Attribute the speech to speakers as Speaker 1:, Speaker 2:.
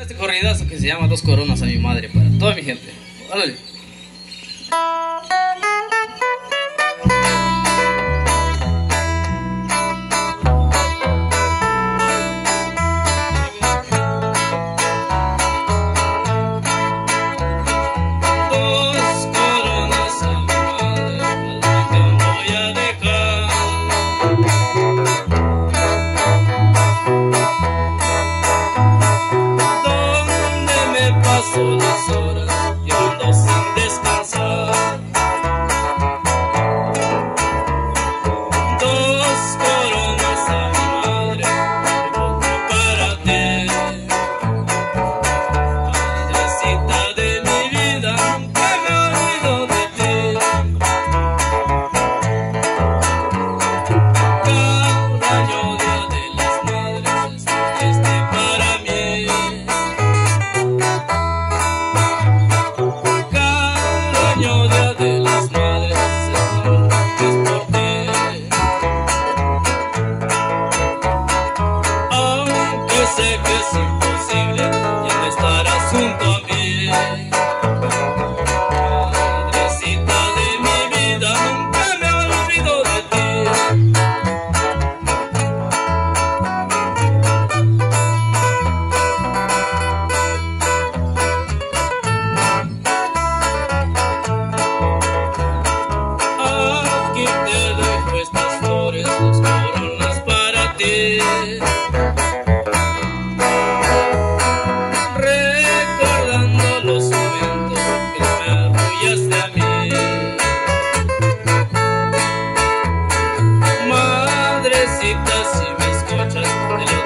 Speaker 1: Este corridazo que se llama Dos Coronas a mi madre para toda mi gente. Órale. azul das horas, eu não sei. like this. cantas y me escuchas.